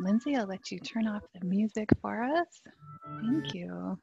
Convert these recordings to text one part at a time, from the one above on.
Lindsay, I'll let you turn off the music for us. Thank you.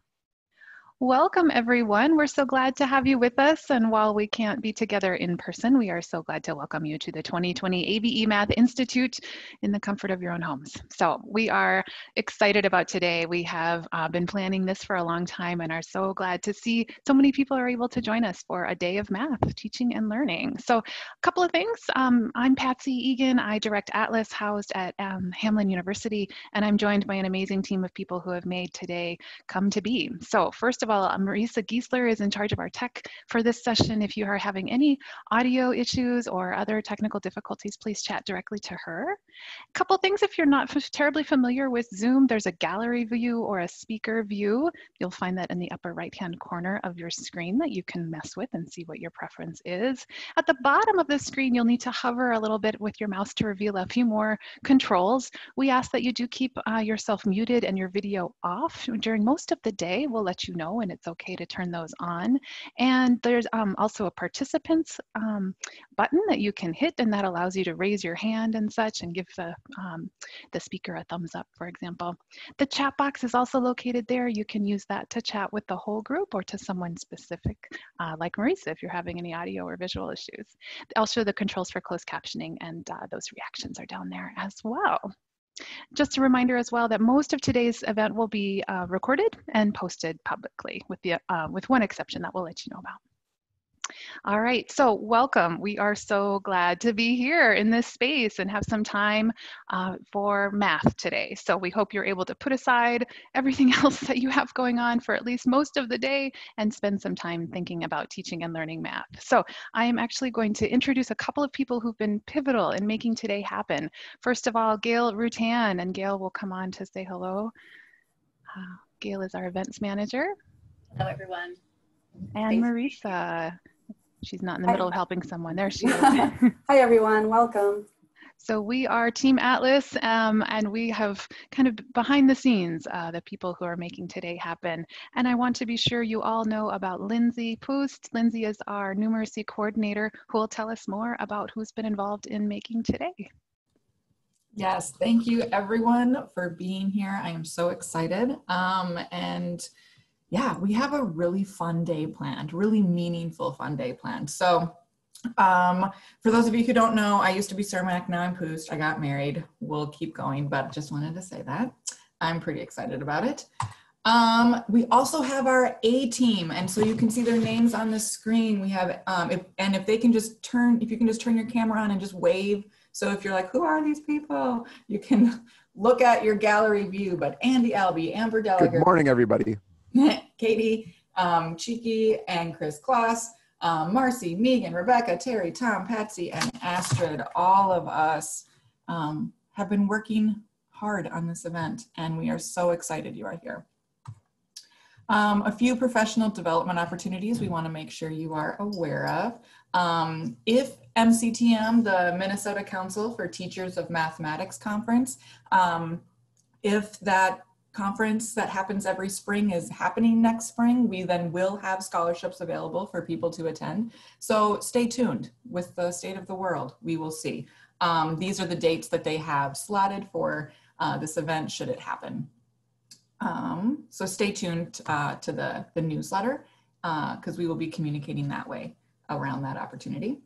Welcome, everyone. We're so glad to have you with us. And while we can't be together in person, we are so glad to welcome you to the 2020 ABE Math Institute in the comfort of your own homes. So we are excited about today. We have uh, been planning this for a long time and are so glad to see so many people are able to join us for a day of math, teaching and learning. So a couple of things. Um, I'm Patsy Egan. I direct Atlas housed at um, Hamline University, and I'm joined by an amazing team of people who have made today come to be. So first of all, Marisa Giesler is in charge of our tech for this session. If you are having any audio issues or other technical difficulties, please chat directly to her. A couple things if you're not terribly familiar with Zoom, there's a gallery view or a speaker view. You'll find that in the upper right-hand corner of your screen that you can mess with and see what your preference is. At the bottom of the screen, you'll need to hover a little bit with your mouse to reveal a few more controls. We ask that you do keep uh, yourself muted and your video off. During most of the day, we'll let you know and it's okay to turn those on. And there's um, also a participants um, button that you can hit and that allows you to raise your hand and such and give the, um, the speaker a thumbs up, for example. The chat box is also located there. You can use that to chat with the whole group or to someone specific, uh, like Marisa, if you're having any audio or visual issues. Show the controls for closed captioning and uh, those reactions are down there as well. Just a reminder as well that most of today's event will be uh, recorded and posted publicly with, the, uh, with one exception that we'll let you know about. All right, so welcome. We are so glad to be here in this space and have some time uh, for math today. So we hope you're able to put aside everything else that you have going on for at least most of the day and spend some time thinking about teaching and learning math. So I am actually going to introduce a couple of people who've been pivotal in making today happen. First of all, Gail Rutan, and Gail will come on to say hello. Uh, Gail is our events manager. Hello, everyone. And Thanks. Marisa. She's not in the middle of helping someone. There she is. Hi, everyone. Welcome. So we are Team Atlas, um, and we have kind of behind the scenes uh, the people who are making today happen. And I want to be sure you all know about Lindsay Poost. Lindsay is our numeracy coordinator who will tell us more about who's been involved in making today. Yes, thank you everyone for being here. I am so excited. Um, and yeah, we have a really fun day planned, really meaningful fun day planned. So um, for those of you who don't know, I used to be Cermak, now I'm Poost. I got married. We'll keep going, but just wanted to say that. I'm pretty excited about it. Um, we also have our A team, and so you can see their names on the screen. We have, um, if, and if they can just turn, if you can just turn your camera on and just wave. So if you're like, who are these people? You can look at your gallery view, but Andy Albee, Amber Delager. Good morning, everybody. Katie, um, Cheeky, and Chris Kloss, um, Marcy, Megan, Rebecca, Terry, Tom, Patsy, and Astrid, all of us um, have been working hard on this event, and we are so excited you are here. Um, a few professional development opportunities we want to make sure you are aware of. Um, if MCTM, the Minnesota Council for Teachers of Mathematics Conference, um, if that conference that happens every spring is happening next spring, we then will have scholarships available for people to attend. So stay tuned with the state of the world. We will see. Um, these are the dates that they have slotted for uh, this event should it happen. Um, so stay tuned uh, to the, the newsletter because uh, we will be communicating that way around that opportunity.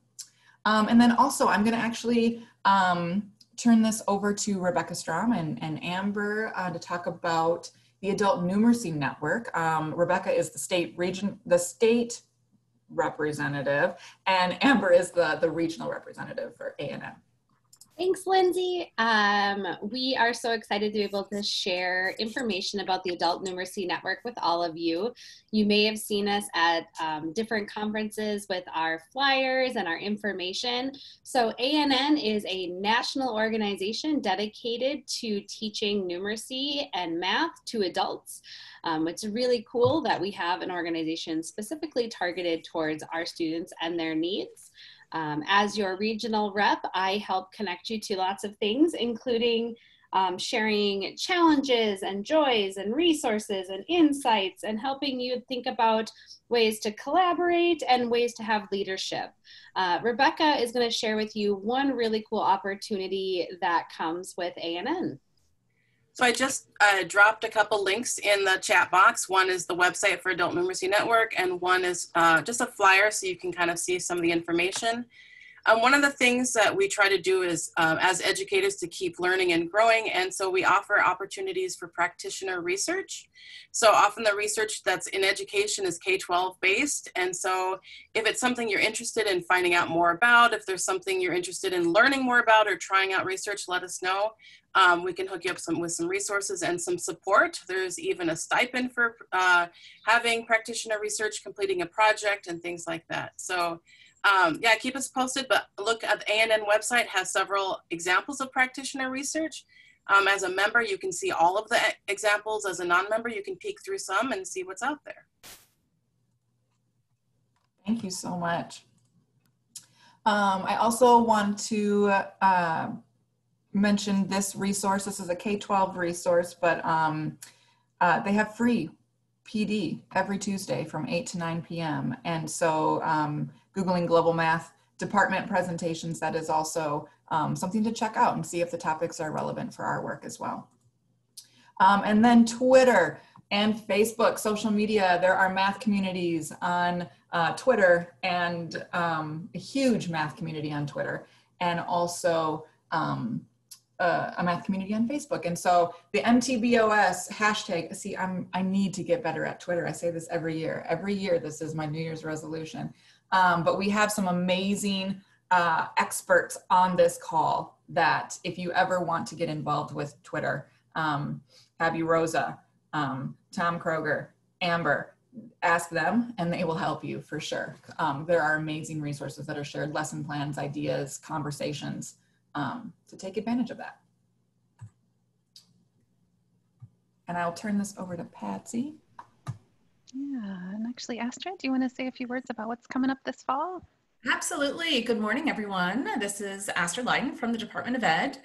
Um, and then also I'm gonna actually um, turn this over to Rebecca Strom and, and Amber uh, to talk about the Adult Numeracy Network. Um, Rebecca is the state region, the state representative, and Amber is the, the regional representative for ANN. Thanks, Lindsay. Um, we are so excited to be able to share information about the Adult Numeracy Network with all of you. You may have seen us at um, different conferences with our flyers and our information. So ANN is a national organization dedicated to teaching numeracy and math to adults. Um, it's really cool that we have an organization specifically targeted towards our students and their needs. Um, as your regional rep, I help connect you to lots of things, including um, sharing challenges and joys and resources and insights and helping you think about ways to collaborate and ways to have leadership. Uh, Rebecca is going to share with you one really cool opportunity that comes with ANN. So I just uh, dropped a couple links in the chat box. One is the website for Adult Numeracy Network, and one is uh, just a flyer so you can kind of see some of the information. Um, one of the things that we try to do is, uh, as educators, to keep learning and growing, and so we offer opportunities for practitioner research. So often the research that's in education is K-12 based, and so if it's something you're interested in finding out more about, if there's something you're interested in learning more about or trying out research, let us know. Um, we can hook you up some, with some resources and some support. There's even a stipend for uh, having practitioner research, completing a project, and things like that. So um, yeah, keep us posted, but look at the ANN website has several examples of practitioner research. Um, as a member, you can see all of the examples. As a non-member, you can peek through some and see what's out there. Thank you so much. Um, I also want to uh, mention this resource. This is a K-12 resource, but um, uh, they have free PD every Tuesday from 8 to 9 p.m. And so um, Googling global math department presentations, that is also um, something to check out and see if the topics are relevant for our work as well. Um, and then Twitter and Facebook, social media, there are math communities on uh, Twitter and um, a huge math community on Twitter and also uh, a math community on Facebook. And so the MTBOS hashtag, see, I'm, I need to get better at Twitter. I say this every year. Every year, this is my New Year's resolution. Um, but we have some amazing uh, experts on this call that if you ever want to get involved with Twitter, um, Abby Rosa, um, Tom Kroger, Amber, ask them and they will help you for sure. Um, there are amazing resources that are shared, lesson plans, ideas, conversations um, to take advantage of that. And I'll turn this over to Patsy. Yeah, and actually, Astrid, do you want to say a few words about what's coming up this fall? Absolutely. Good morning, everyone. This is Astrid Leiden from the Department of Ed.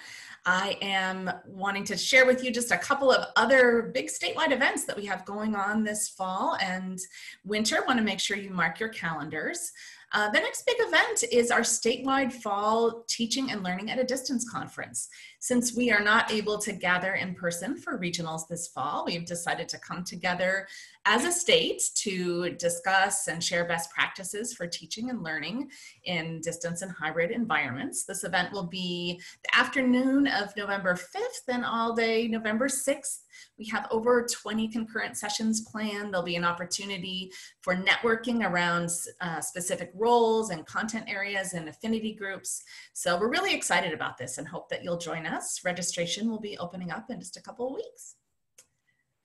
I am wanting to share with you just a couple of other big statewide events that we have going on this fall and winter. Want to make sure you mark your calendars. Uh, the next big event is our statewide fall teaching and learning at a distance conference. Since we are not able to gather in person for regionals this fall, we've decided to come together as a state to discuss and share best practices for teaching and learning in distance and hybrid environments. This event will be the afternoon of November 5th and all day November 6th. We have over 20 concurrent sessions planned. There'll be an opportunity for networking around uh, specific roles and content areas and affinity groups. So we're really excited about this and hope that you'll join us. Registration will be opening up in just a couple of weeks.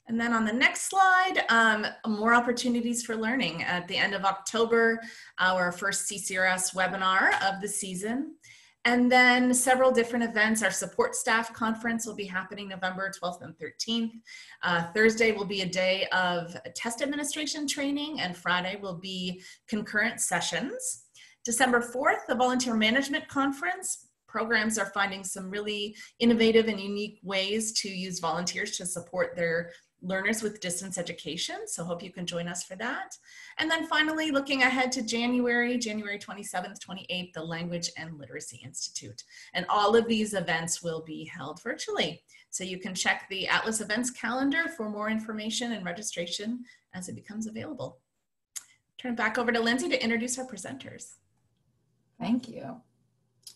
And then on the next slide, um, more opportunities for learning. At the end of October, our first CCRS webinar of the season. And then several different events. Our support staff conference will be happening November 12th and 13th. Uh, Thursday will be a day of test administration training and Friday will be concurrent sessions. December 4th, the volunteer management conference. Programs are finding some really innovative and unique ways to use volunteers to support their learners with distance education. So hope you can join us for that. And then finally, looking ahead to January, January 27th, 28th, the Language and Literacy Institute. And all of these events will be held virtually. So you can check the Atlas events calendar for more information and registration as it becomes available. Turn it back over to Lindsay to introduce our presenters. Thank you.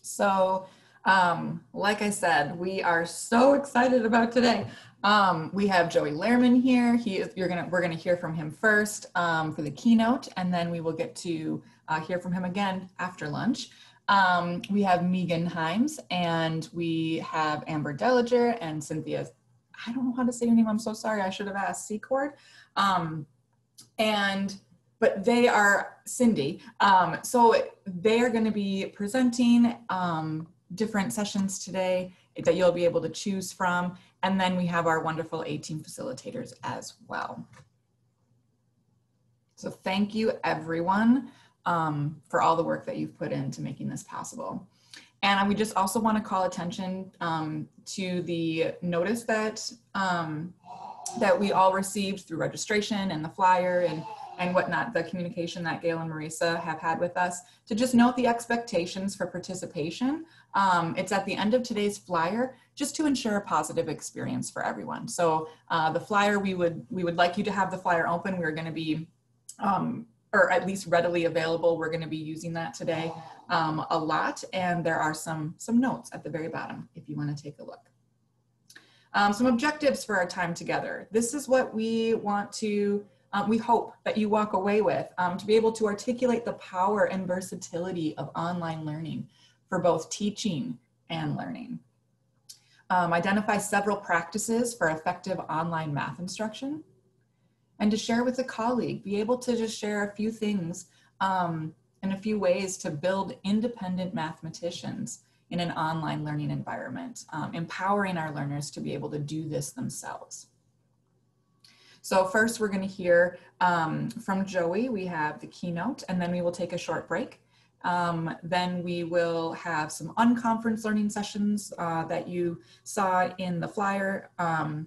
So um, like I said, we are so excited about today. Um, we have Joey Lehrman here. He is, you're gonna, we're gonna hear from him first um, for the keynote, and then we will get to uh, hear from him again after lunch. Um, we have Megan Himes, and we have Amber Dellinger and Cynthia. I don't know how to say your name. I'm so sorry. I should have asked Secord. Um, and but they are Cindy. Um, so they are going to be presenting um, different sessions today that you'll be able to choose from. And then we have our wonderful A-team facilitators as well. So thank you everyone um, for all the work that you've put into making this possible. And we just also want to call attention um, to the notice that um, that we all received through registration and the flyer and and whatnot, the communication that Gail and Marisa have had with us, to just note the expectations for participation. Um, it's at the end of today's flyer, just to ensure a positive experience for everyone. So uh, the flyer, we would we would like you to have the flyer open. We're going to be, um, or at least readily available. We're going to be using that today um, a lot, and there are some some notes at the very bottom if you want to take a look. Um, some objectives for our time together. This is what we want to um, we hope that you walk away with um, to be able to articulate the power and versatility of online learning for both teaching and learning. Um, identify several practices for effective online math instruction and to share with a colleague, be able to just share a few things um, and a few ways to build independent mathematicians in an online learning environment, um, empowering our learners to be able to do this themselves. So first we're gonna hear um, from Joey. We have the keynote and then we will take a short break. Um, then we will have some unconference learning sessions uh, that you saw in the flyer um,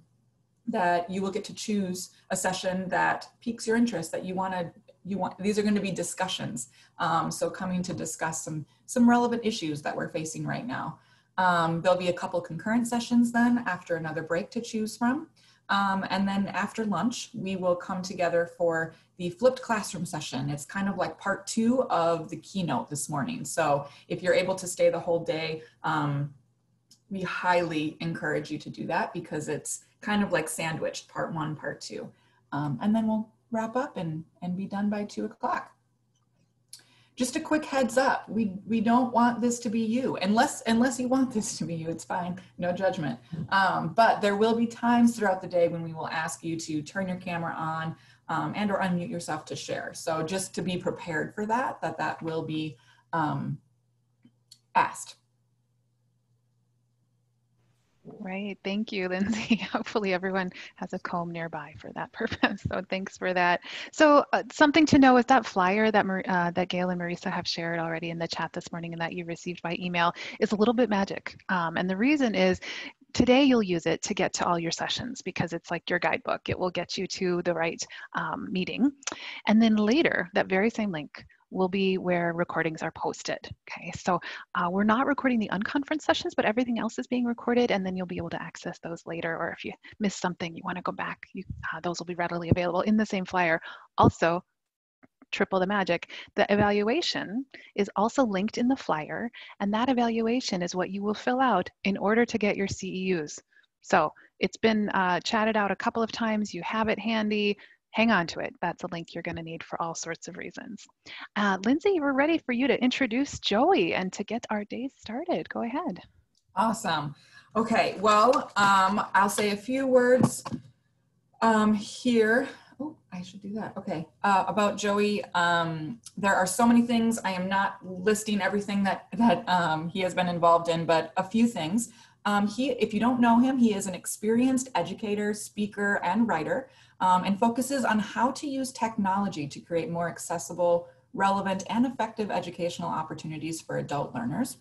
that you will get to choose a session that piques your interest that you want to you want these are going to be discussions um, so coming to discuss some some relevant issues that we're facing right now um, there'll be a couple concurrent sessions then after another break to choose from um, and then after lunch, we will come together for the flipped classroom session. It's kind of like part two of the keynote this morning. So if you're able to stay the whole day, um, we highly encourage you to do that because it's kind of like sandwiched part one, part two. Um, and then we'll wrap up and, and be done by two o'clock just a quick heads up. We we don't want this to be you. Unless unless you want this to be you it's fine. No judgment. Um, but there will be times throughout the day when we will ask you to turn your camera on um, and or unmute yourself to share. So just to be prepared for that that that will be um, asked Right. Thank you, Lindsay. Hopefully everyone has a comb nearby for that purpose. So thanks for that. So uh, something to know is that flyer that uh, that Gail and Marisa have shared already in the chat this morning and that you received by email is a little bit magic. Um, and the reason is today you'll use it to get to all your sessions because it's like your guidebook. It will get you to the right um, meeting. And then later, that very same link will be where recordings are posted. Okay, so uh, we're not recording the unconference sessions, but everything else is being recorded and then you'll be able to access those later. Or if you miss something, you wanna go back, you, uh, those will be readily available in the same flyer. Also, triple the magic, the evaluation is also linked in the flyer and that evaluation is what you will fill out in order to get your CEUs. So it's been uh, chatted out a couple of times, you have it handy, hang on to it. That's a link you're going to need for all sorts of reasons. Uh, Lindsay, we're ready for you to introduce Joey and to get our day started. Go ahead. Awesome. Okay, well, um, I'll say a few words um, here. Oh, I should do that. Okay, uh, about Joey. Um, there are so many things. I am not listing everything that that um, he has been involved in, but a few things. Um, he, if you don't know him, he is an experienced educator, speaker, and writer um, and focuses on how to use technology to create more accessible, relevant, and effective educational opportunities for adult learners.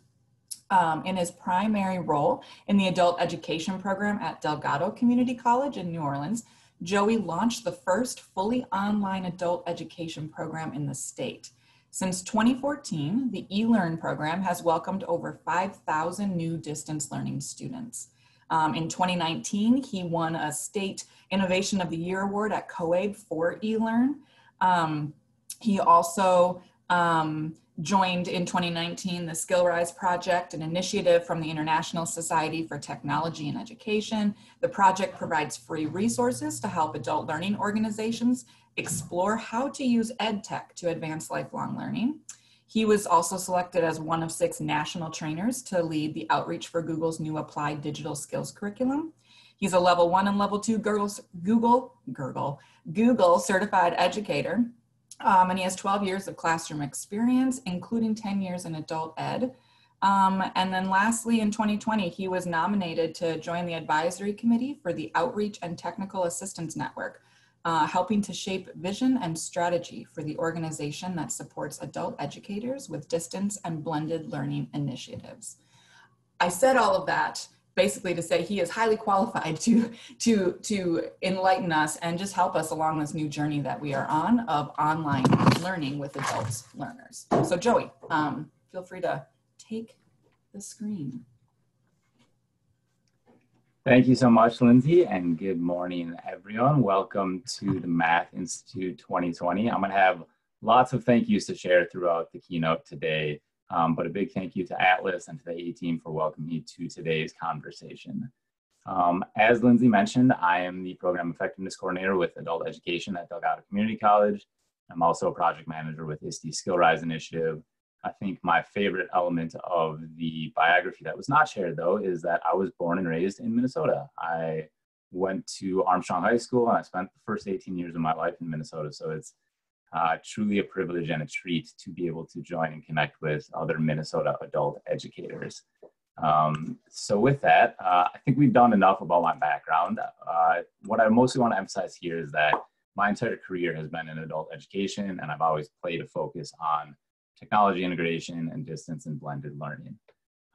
Um, in his primary role in the adult education program at Delgado Community College in New Orleans, Joey launched the first fully online adult education program in the state. Since 2014, the eLearn program has welcomed over 5,000 new distance learning students. Um, in 2019, he won a State Innovation of the Year Award at COABE for eLearn. Um, he also um, joined in 2019 the SkillRise Project, an initiative from the International Society for Technology and Education. The project provides free resources to help adult learning organizations explore how to use EdTech to advance lifelong learning. He was also selected as one of six national trainers to lead the outreach for Google's new applied digital skills curriculum. He's a level one and level two Google, Google, Google, Google certified educator. Um, and he has 12 years of classroom experience, including 10 years in adult ed. Um, and then lastly, in 2020, he was nominated to join the advisory committee for the Outreach and Technical Assistance Network, uh, helping to shape vision and strategy for the organization that supports adult educators with distance and blended learning initiatives. I said all of that basically to say he is highly qualified to to to enlighten us and just help us along this new journey that we are on of online learning with adults learners. So Joey, um, feel free to take the screen. Thank you so much, Lindsay, and good morning, everyone. Welcome to the Math Institute 2020. I'm going to have lots of thank yous to share throughout the keynote today, um, but a big thank you to Atlas and to the A team for welcoming me to today's conversation. Um, as Lindsay mentioned, I am the Program Effectiveness Coordinator with Adult Education at Delgado Community College. I'm also a project manager with ISTE Skill Rise Initiative, I think my favorite element of the biography that was not shared, though, is that I was born and raised in Minnesota. I went to Armstrong High School and I spent the first 18 years of my life in Minnesota. So it's uh, truly a privilege and a treat to be able to join and connect with other Minnesota adult educators. Um, so with that, uh, I think we've done enough about my background. Uh, what I mostly want to emphasize here is that my entire career has been in adult education and I've always played a focus on technology integration, and distance and blended learning.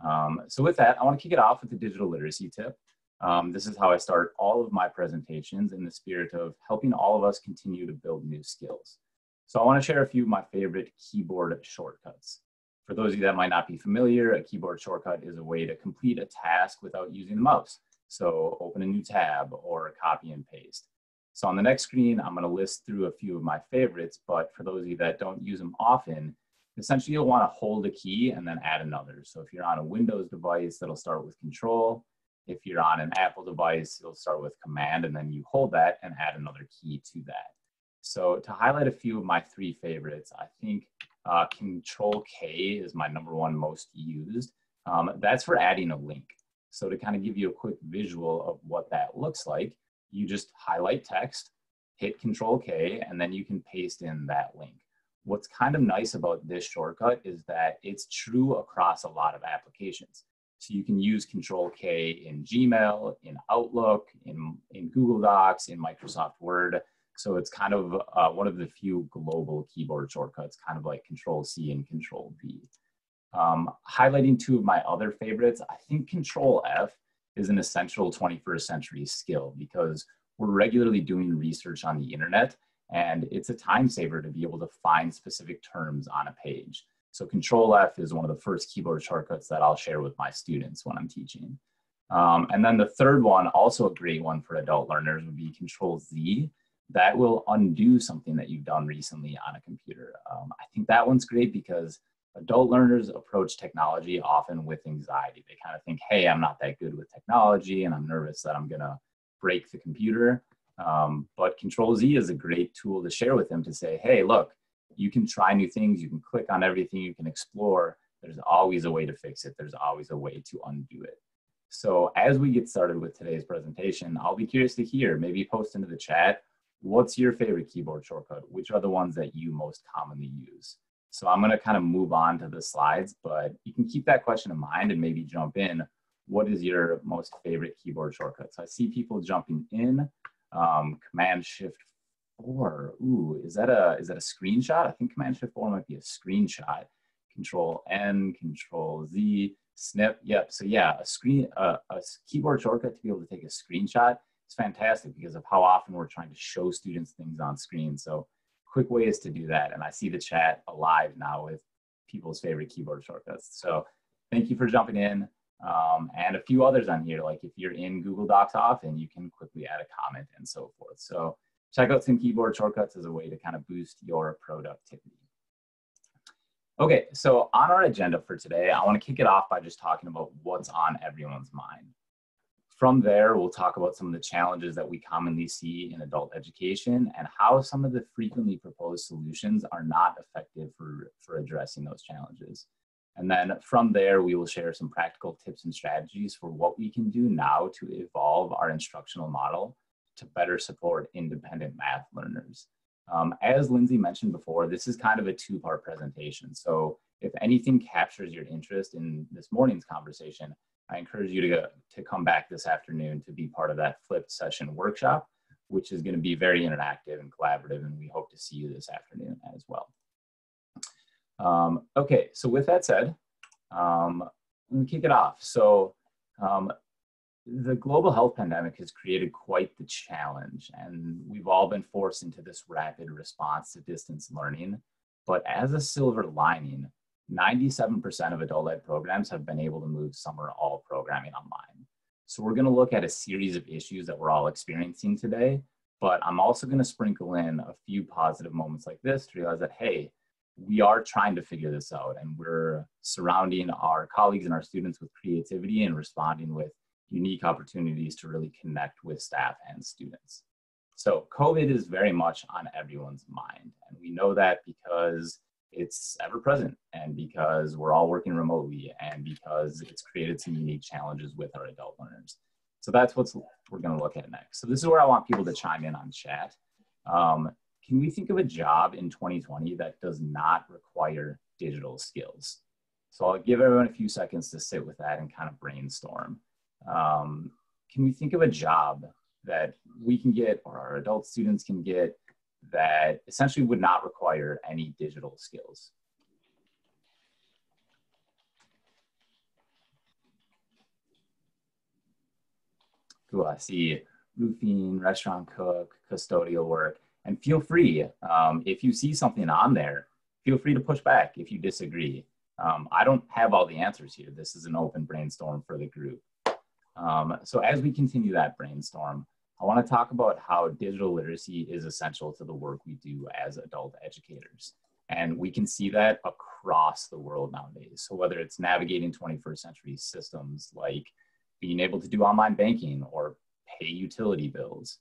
Um, so with that, I want to kick it off with a digital literacy tip. Um, this is how I start all of my presentations in the spirit of helping all of us continue to build new skills. So I want to share a few of my favorite keyboard shortcuts. For those of you that might not be familiar, a keyboard shortcut is a way to complete a task without using the mouse. So open a new tab or copy and paste. So on the next screen, I'm going to list through a few of my favorites, but for those of you that don't use them often, essentially you'll want to hold a key and then add another. So if you're on a Windows device, that'll start with control. If you're on an Apple device, you'll start with command and then you hold that and add another key to that. So to highlight a few of my three favorites, I think uh, control K is my number one most used. Um, that's for adding a link. So to kind of give you a quick visual of what that looks like, you just highlight text, hit control K, and then you can paste in that link what's kind of nice about this shortcut is that it's true across a lot of applications. So you can use Control K in Gmail, in Outlook, in, in Google Docs, in Microsoft Word. So it's kind of uh, one of the few global keyboard shortcuts, kind of like Control C and Control V. Um, highlighting two of my other favorites, I think Control F is an essential 21st century skill because we're regularly doing research on the internet and it's a time saver to be able to find specific terms on a page. So Control F is one of the first keyboard shortcuts that I'll share with my students when I'm teaching. Um, and then the third one, also a great one for adult learners, would be Control Z. That will undo something that you've done recently on a computer. Um, I think that one's great because adult learners approach technology often with anxiety. They kind of think, hey, I'm not that good with technology and I'm nervous that I'm gonna break the computer. Um, but Control Z is a great tool to share with them to say, hey, look, you can try new things, you can click on everything, you can explore. There's always a way to fix it, there's always a way to undo it. So, as we get started with today's presentation, I'll be curious to hear, maybe post into the chat, what's your favorite keyboard shortcut? Which are the ones that you most commonly use? So, I'm going to kind of move on to the slides, but you can keep that question in mind and maybe jump in. What is your most favorite keyboard shortcut? So, I see people jumping in. Um, Command Shift Four. Ooh, is that a is that a screenshot? I think Command Shift Four might be a screenshot. Control N, Control Z, snip. Yep. So yeah, a screen, uh, a keyboard shortcut to be able to take a screenshot is fantastic because of how often we're trying to show students things on screen. So quick ways to do that. And I see the chat alive now with people's favorite keyboard shortcuts. So thank you for jumping in um, and a few others on here. Like if you're in Google Docs often, you can quickly add a comment and so forth. So check out some keyboard shortcuts as a way to kind of boost your productivity. Okay, so on our agenda for today, I want to kick it off by just talking about what's on everyone's mind. From there, we'll talk about some of the challenges that we commonly see in adult education and how some of the frequently proposed solutions are not effective for, for addressing those challenges. And then from there, we will share some practical tips and strategies for what we can do now to evolve our instructional model to better support independent math learners. Um, as Lindsay mentioned before, this is kind of a two-part presentation. So if anything captures your interest in this morning's conversation, I encourage you to, go, to come back this afternoon to be part of that flipped session workshop, which is gonna be very interactive and collaborative, and we hope to see you this afternoon as well. Um, okay, so with that said, um, let me kick it off. So um, the global health pandemic has created quite the challenge, and we've all been forced into this rapid response to distance learning. But as a silver lining, 97% of adult ed programs have been able to move some or all programming online. So we're going to look at a series of issues that we're all experiencing today, but I'm also going to sprinkle in a few positive moments like this to realize that, hey, we are trying to figure this out and we're surrounding our colleagues and our students with creativity and responding with unique opportunities to really connect with staff and students. So COVID is very much on everyone's mind. And we know that because it's ever present and because we're all working remotely and because it's created some unique challenges with our adult learners. So that's what we're going to look at next. So this is where I want people to chime in on chat. Um, can we think of a job in 2020 that does not require digital skills? So I'll give everyone a few seconds to sit with that and kind of brainstorm. Um, can we think of a job that we can get or our adult students can get that essentially would not require any digital skills? Cool, I see roofing, restaurant cook, custodial work, and feel free, um, if you see something on there, feel free to push back if you disagree. Um, I don't have all the answers here. This is an open brainstorm for the group. Um, so as we continue that brainstorm, I want to talk about how digital literacy is essential to the work we do as adult educators. And we can see that across the world nowadays. So whether it's navigating 21st century systems like being able to do online banking or pay utility bills,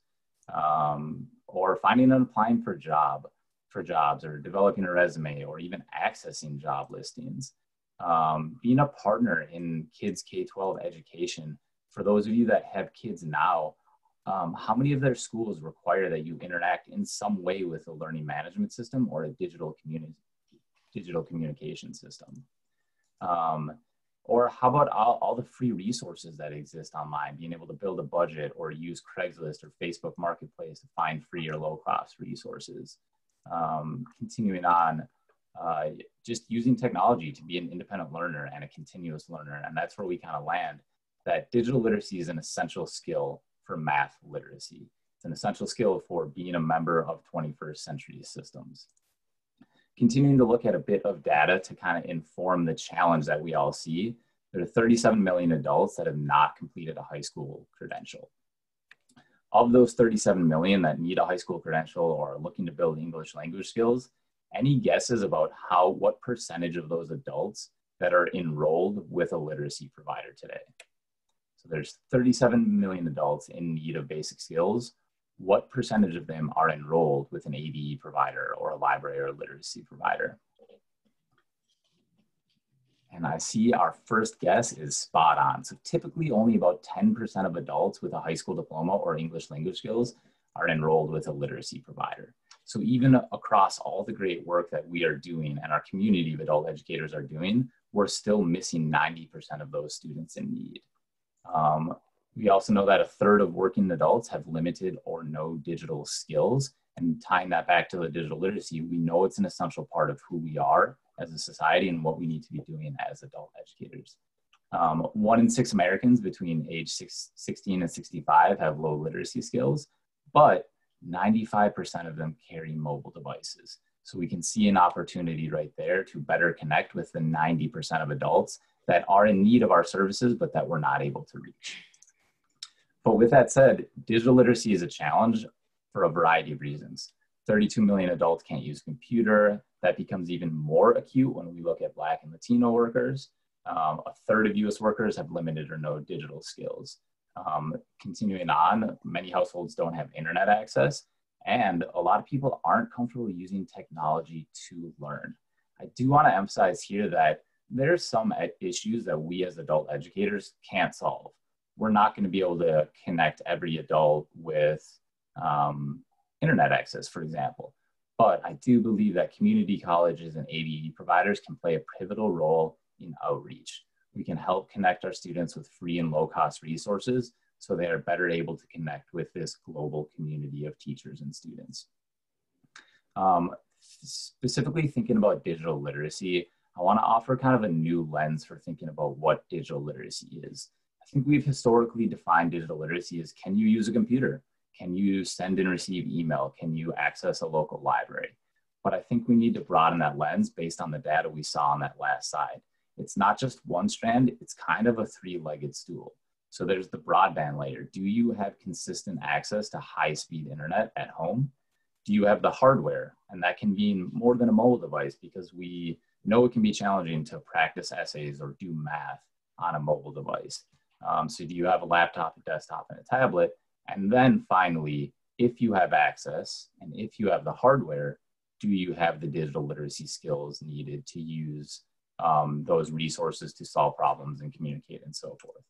um, or finding and applying for job for jobs or developing a resume or even accessing job listings. Um, being a partner in kids k-12 education for those of you that have kids now um, how many of their schools require that you interact in some way with a learning management system or a digital community digital communication system? Um, or how about all, all the free resources that exist online, being able to build a budget or use Craigslist or Facebook Marketplace to find free or low cost resources. Um, continuing on, uh, just using technology to be an independent learner and a continuous learner. And that's where we kind of land that digital literacy is an essential skill for math literacy. It's an essential skill for being a member of 21st century systems continuing to look at a bit of data to kind of inform the challenge that we all see. There are 37 million adults that have not completed a high school credential. Of those 37 million that need a high school credential or are looking to build English language skills, any guesses about how, what percentage of those adults that are enrolled with a literacy provider today? So there's 37 million adults in need of basic skills what percentage of them are enrolled with an ABE provider or a library or a literacy provider? And I see our first guess is spot on. So typically only about 10% of adults with a high school diploma or English language skills are enrolled with a literacy provider. So even across all the great work that we are doing and our community of adult educators are doing, we're still missing 90% of those students in need. Um, we also know that a third of working adults have limited or no digital skills. And tying that back to the digital literacy, we know it's an essential part of who we are as a society and what we need to be doing as adult educators. Um, one in six Americans between age six, 16 and 65 have low literacy skills, but 95% of them carry mobile devices. So we can see an opportunity right there to better connect with the 90% of adults that are in need of our services, but that we're not able to reach. But with that said, digital literacy is a challenge for a variety of reasons. 32 million adults can't use a computer. That becomes even more acute when we look at Black and Latino workers. Um, a third of US workers have limited or no digital skills. Um, continuing on, many households don't have internet access, and a lot of people aren't comfortable using technology to learn. I do want to emphasize here that there are some issues that we as adult educators can't solve we're not going to be able to connect every adult with um, internet access, for example. But I do believe that community colleges and ABE providers can play a pivotal role in outreach. We can help connect our students with free and low cost resources so they are better able to connect with this global community of teachers and students. Um, specifically thinking about digital literacy, I want to offer kind of a new lens for thinking about what digital literacy is think we've historically defined digital literacy as can you use a computer? Can you send and receive email? Can you access a local library? But I think we need to broaden that lens based on the data we saw on that last slide. It's not just one strand, it's kind of a three legged stool. So there's the broadband layer. Do you have consistent access to high speed internet at home? Do you have the hardware? And that can mean more than a mobile device because we know it can be challenging to practice essays or do math on a mobile device. Um, so do you have a laptop, a desktop, and a tablet? And then finally, if you have access and if you have the hardware, do you have the digital literacy skills needed to use um, those resources to solve problems and communicate and so forth?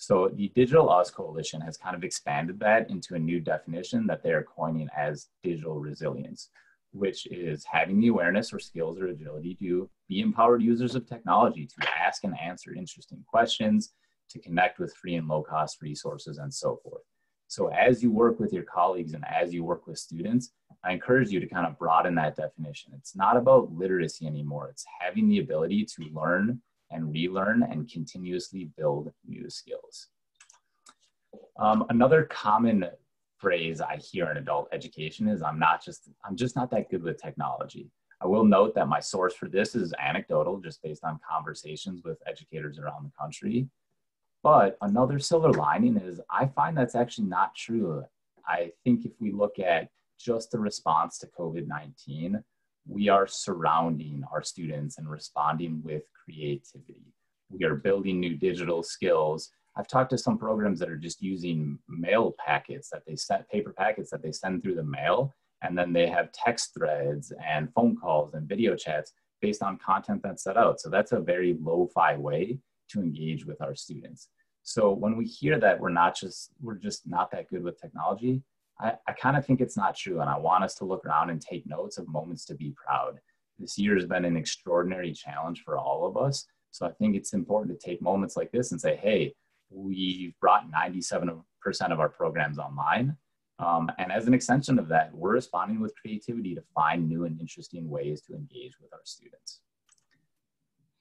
So the Digital US Coalition has kind of expanded that into a new definition that they're coining as digital resilience, which is having the awareness or skills or agility to be empowered users of technology to ask and answer interesting questions, to connect with free and low cost resources and so forth. So as you work with your colleagues and as you work with students, I encourage you to kind of broaden that definition. It's not about literacy anymore. It's having the ability to learn and relearn and continuously build new skills. Um, another common phrase I hear in adult education is I'm not just, I'm just not that good with technology. I will note that my source for this is anecdotal, just based on conversations with educators around the country. But another silver lining is I find that's actually not true. I think if we look at just the response to COVID 19, we are surrounding our students and responding with creativity. We are building new digital skills. I've talked to some programs that are just using mail packets that they send, paper packets that they send through the mail, and then they have text threads and phone calls and video chats based on content that's set out. So that's a very lo-fi way to engage with our students. So when we hear that we're not just we're just not that good with technology, I, I kind of think it's not true. And I want us to look around and take notes of moments to be proud. This year has been an extraordinary challenge for all of us. So I think it's important to take moments like this and say, hey, we've brought 97% of our programs online. Um, and as an extension of that, we're responding with creativity to find new and interesting ways to engage with our students.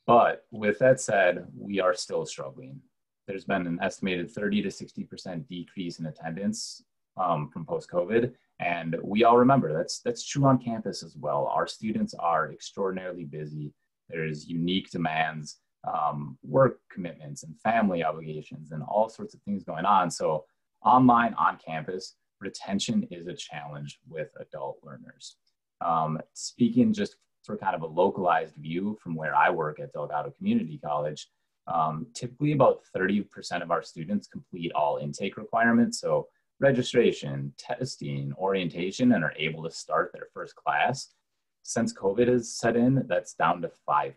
But with that said, we are still struggling. There's been an estimated 30 to 60% decrease in attendance um, from post-COVID. And we all remember that's, that's true on campus as well. Our students are extraordinarily busy. There's unique demands, um, work commitments and family obligations and all sorts of things going on. So online on campus, retention is a challenge with adult learners. Um, speaking just for kind of a localized view from where I work at Delgado Community College, um, typically about 30% of our students complete all intake requirements. So registration, testing, orientation, and are able to start their first class. Since COVID has set in, that's down to 5%.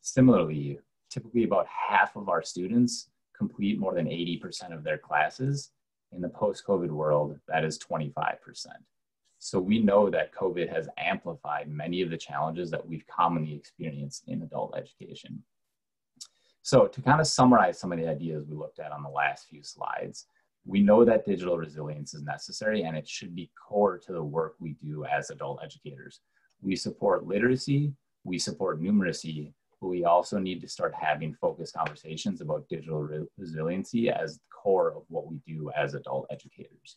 Similarly, typically about half of our students complete more than 80% of their classes. In the post-COVID world, that is 25%. So we know that COVID has amplified many of the challenges that we've commonly experienced in adult education. So to kind of summarize some of the ideas we looked at on the last few slides, we know that digital resilience is necessary and it should be core to the work we do as adult educators. We support literacy, we support numeracy, but we also need to start having focused conversations about digital re resiliency as the core of what we do as adult educators.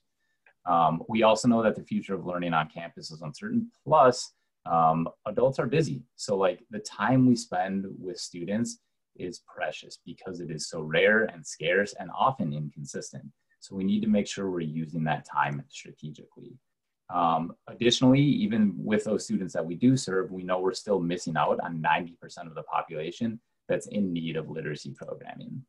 Um, we also know that the future of learning on campus is uncertain. Plus, um, adults are busy. So, like the time we spend with students is precious because it is so rare and scarce and often inconsistent. So, we need to make sure we're using that time strategically. Um, additionally, even with those students that we do serve, we know we're still missing out on 90% of the population that's in need of literacy programming.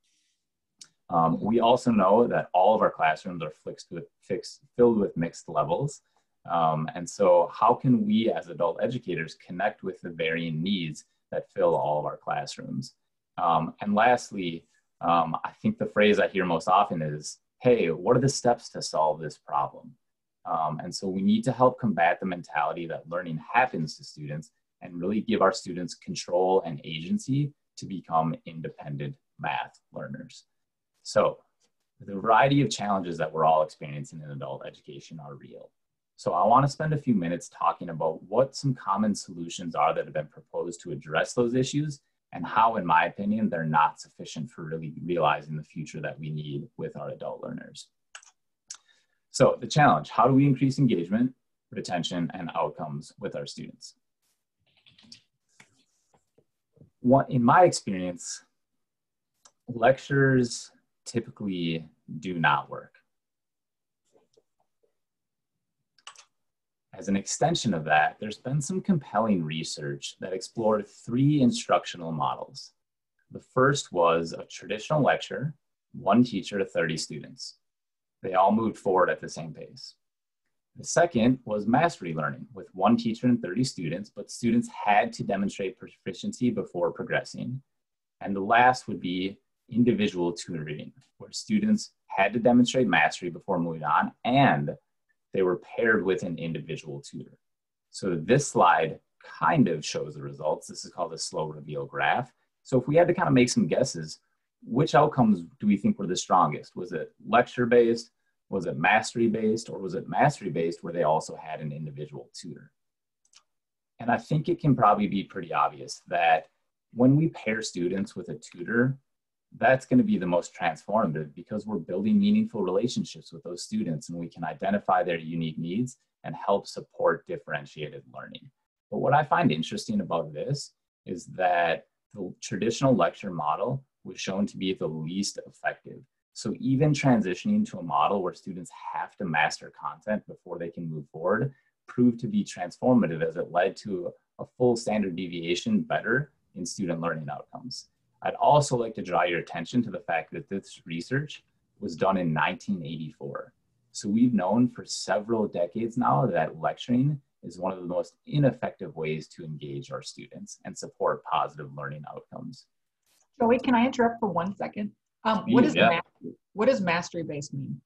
Um, we also know that all of our classrooms are with, fixed, filled with mixed levels. Um, and so how can we as adult educators connect with the varying needs that fill all of our classrooms? Um, and lastly, um, I think the phrase I hear most often is, hey, what are the steps to solve this problem? Um, and so we need to help combat the mentality that learning happens to students and really give our students control and agency to become independent math learners. So the variety of challenges that we're all experiencing in adult education are real. So I want to spend a few minutes talking about what some common solutions are that have been proposed to address those issues and how, in my opinion, they're not sufficient for really realizing the future that we need with our adult learners. So the challenge, how do we increase engagement, retention, and outcomes with our students? What, in my experience, lectures typically do not work. As an extension of that, there's been some compelling research that explored three instructional models. The first was a traditional lecture, one teacher to 30 students. They all moved forward at the same pace. The second was mastery learning with one teacher and 30 students, but students had to demonstrate proficiency before progressing. And the last would be individual tutoring, where students had to demonstrate mastery before moving on and they were paired with an individual tutor. So this slide kind of shows the results. This is called a slow reveal graph. So if we had to kind of make some guesses, which outcomes do we think were the strongest? Was it lecture based? Was it mastery based? Or was it mastery based where they also had an individual tutor? And I think it can probably be pretty obvious that when we pair students with a tutor, that's going to be the most transformative because we're building meaningful relationships with those students and we can identify their unique needs and help support differentiated learning. But what I find interesting about this is that the traditional lecture model was shown to be the least effective. So even transitioning to a model where students have to master content before they can move forward proved to be transformative as it led to a full standard deviation better in student learning outcomes. I'd also like to draw your attention to the fact that this research was done in 1984. So we've known for several decades now that lecturing is one of the most ineffective ways to engage our students and support positive learning outcomes. Joey, can I interrupt for one second? Um, what, is yeah. mastery, what does mastery based mean?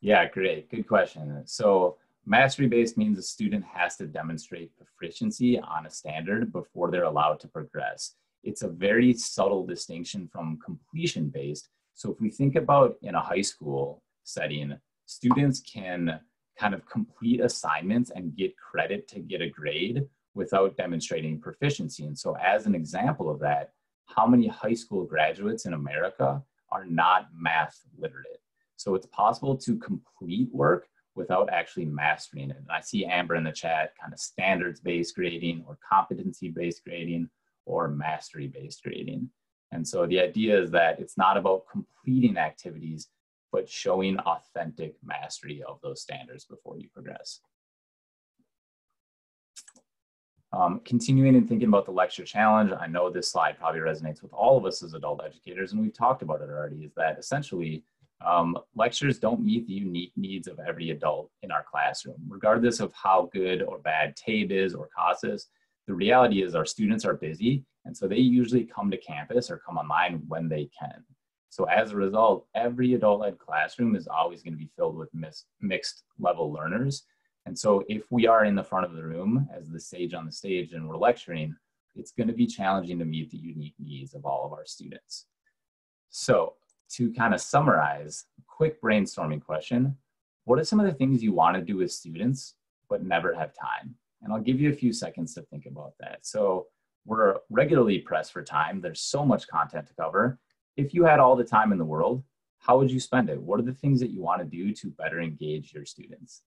Yeah, great. Good question. So mastery based means a student has to demonstrate proficiency on a standard before they're allowed to progress it's a very subtle distinction from completion based. So if we think about in a high school setting, students can kind of complete assignments and get credit to get a grade without demonstrating proficiency. And so as an example of that, how many high school graduates in America are not math literate? So it's possible to complete work without actually mastering it. And I see Amber in the chat, kind of standards based grading or competency based grading or mastery based grading. And so the idea is that it's not about completing activities, but showing authentic mastery of those standards before you progress. Um, continuing and thinking about the lecture challenge, I know this slide probably resonates with all of us as adult educators, and we've talked about it already, is that essentially um, lectures don't meet the unique needs of every adult in our classroom. Regardless of how good or bad TABE is or CASAS is, the reality is our students are busy, and so they usually come to campus or come online when they can. So as a result, every adult-led classroom is always going to be filled with mixed level learners. And so if we are in the front of the room as the sage on the stage and we're lecturing, it's going to be challenging to meet the unique needs of all of our students. So to kind of summarize, quick brainstorming question, what are some of the things you want to do with students but never have time? And I'll give you a few seconds to think about that. So we're regularly pressed for time. There's so much content to cover. If you had all the time in the world, how would you spend it? What are the things that you want to do to better engage your students?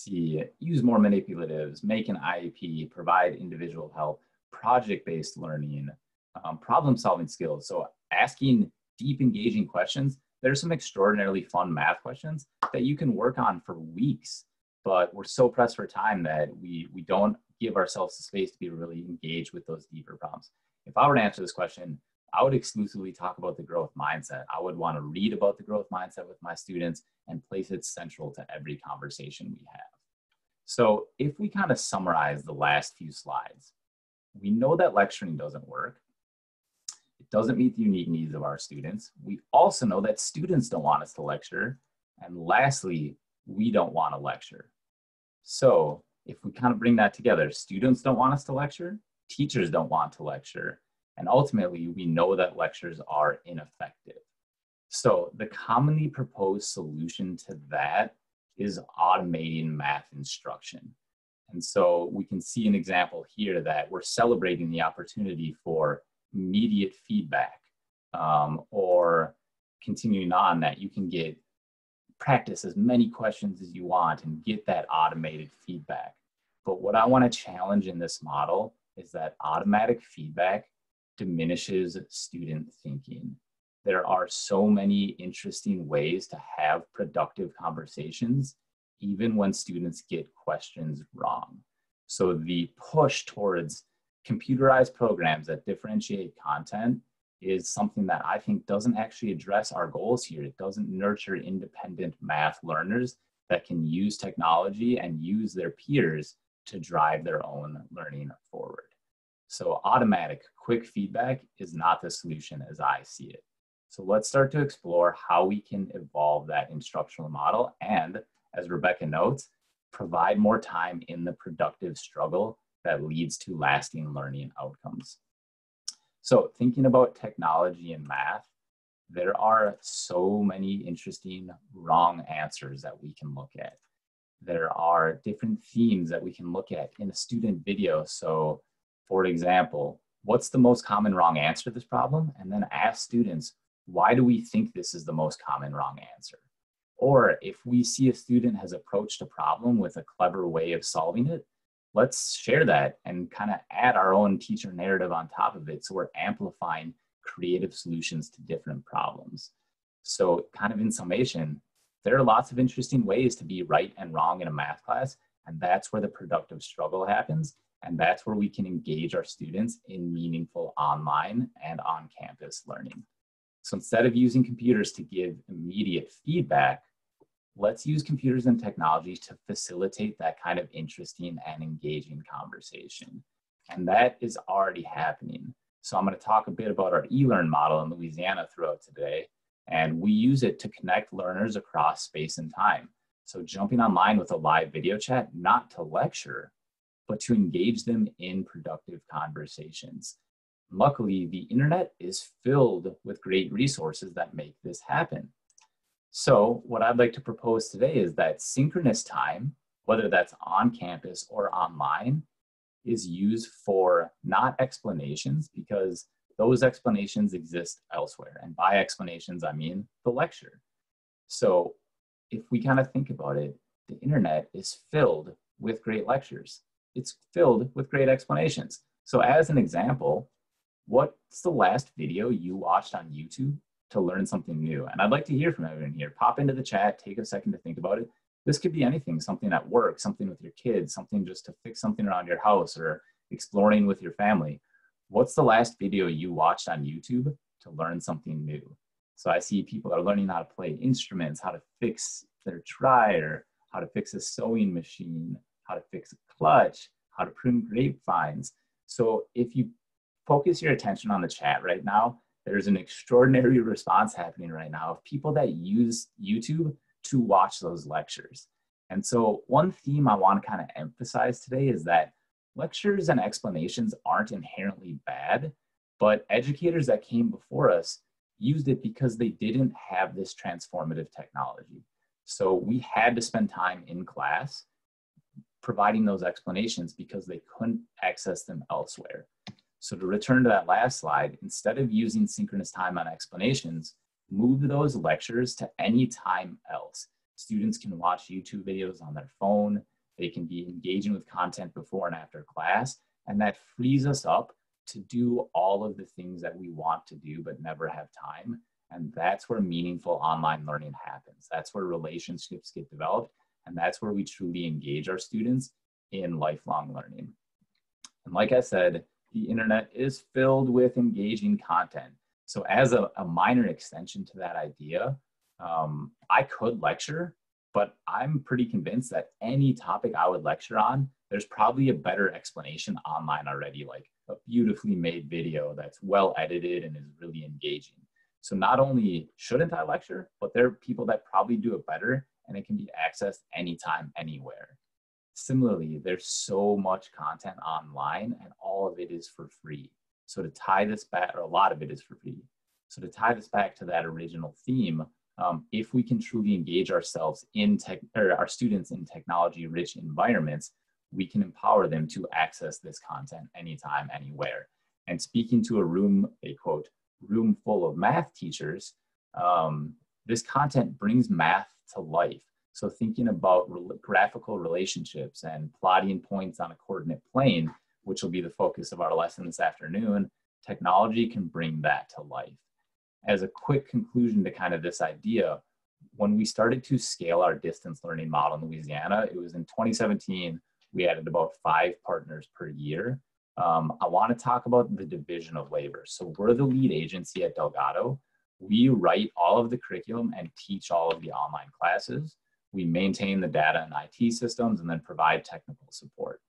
see, use more manipulatives, make an IEP, provide individual help, project-based learning, um, problem solving skills. So asking deep, engaging questions. There's some extraordinarily fun math questions that you can work on for weeks, but we're so pressed for time that we, we don't give ourselves the space to be really engaged with those deeper problems. If I were to answer this question, I would exclusively talk about the growth mindset. I would want to read about the growth mindset with my students and place it central to every conversation we have. So if we kind of summarize the last few slides, we know that lecturing doesn't work. Doesn't meet the unique needs of our students. We also know that students don't want us to lecture. And lastly, we don't want to lecture. So if we kind of bring that together, students don't want us to lecture, teachers don't want to lecture, and ultimately we know that lectures are ineffective. So the commonly proposed solution to that is automating math instruction. And so we can see an example here that we're celebrating the opportunity for immediate feedback um, or continuing on that you can get practice as many questions as you want and get that automated feedback. But what I want to challenge in this model is that automatic feedback diminishes student thinking. There are so many interesting ways to have productive conversations, even when students get questions wrong. So the push towards computerized programs that differentiate content is something that I think doesn't actually address our goals here. It doesn't nurture independent math learners that can use technology and use their peers to drive their own learning forward. So automatic, quick feedback is not the solution as I see it. So let's start to explore how we can evolve that instructional model and, as Rebecca notes, provide more time in the productive struggle that leads to lasting learning outcomes. So thinking about technology and math, there are so many interesting wrong answers that we can look at. There are different themes that we can look at in a student video. So for example, what's the most common wrong answer to this problem? And then ask students, why do we think this is the most common wrong answer? Or if we see a student has approached a problem with a clever way of solving it, let's share that and kind of add our own teacher narrative on top of it so we're amplifying creative solutions to different problems. So kind of in summation there are lots of interesting ways to be right and wrong in a math class and that's where the productive struggle happens and that's where we can engage our students in meaningful online and on campus learning. So instead of using computers to give immediate feedback let's use computers and technology to facilitate that kind of interesting and engaging conversation. And that is already happening. So I'm going to talk a bit about our eLearn model in Louisiana throughout today. And we use it to connect learners across space and time. So jumping online with a live video chat, not to lecture, but to engage them in productive conversations. Luckily, the internet is filled with great resources that make this happen. So what I'd like to propose today is that synchronous time, whether that's on campus or online, is used for not explanations because those explanations exist elsewhere. And by explanations, I mean the lecture. So if we kind of think about it, the internet is filled with great lectures. It's filled with great explanations. So as an example, what's the last video you watched on YouTube to learn something new. And I'd like to hear from everyone here. Pop into the chat, take a second to think about it. This could be anything, something at work, something with your kids, something just to fix something around your house or exploring with your family. What's the last video you watched on YouTube to learn something new? So I see people are learning how to play instruments, how to fix their dryer, how to fix a sewing machine, how to fix a clutch, how to prune grapevines. So if you focus your attention on the chat right now, there's an extraordinary response happening right now of people that use YouTube to watch those lectures. And so, one theme I want to kind of emphasize today is that lectures and explanations aren't inherently bad, but educators that came before us used it because they didn't have this transformative technology. So, we had to spend time in class providing those explanations because they couldn't access them elsewhere. So to return to that last slide, instead of using synchronous time on explanations, move those lectures to any time else. Students can watch YouTube videos on their phone. They can be engaging with content before and after class. And that frees us up to do all of the things that we want to do but never have time. And that's where meaningful online learning happens. That's where relationships get developed. And that's where we truly engage our students in lifelong learning. And like I said, the internet is filled with engaging content. So, as a, a minor extension to that idea, um, I could lecture, but I'm pretty convinced that any topic I would lecture on, there's probably a better explanation online already, like a beautifully made video that's well edited and is really engaging. So, not only shouldn't I lecture, but there are people that probably do it better and it can be accessed anytime, anywhere. Similarly, there's so much content online and all of it is for free. So to tie this back, or a lot of it is for free. So to tie this back to that original theme, um, if we can truly engage ourselves in tech or our students in technology rich environments, we can empower them to access this content anytime, anywhere. And speaking to a room, a quote, room full of math teachers, um, this content brings math to life. So thinking about re graphical relationships and plotting points on a coordinate plane, which will be the focus of our lesson this afternoon, technology can bring that to life. As a quick conclusion to kind of this idea, when we started to scale our distance learning model in Louisiana, it was in 2017, we added about five partners per year. Um, I want to talk about the division of labor. So we're the lead agency at Delgado. We write all of the curriculum and teach all of the online classes. We maintain the data and IT systems and then provide technical support.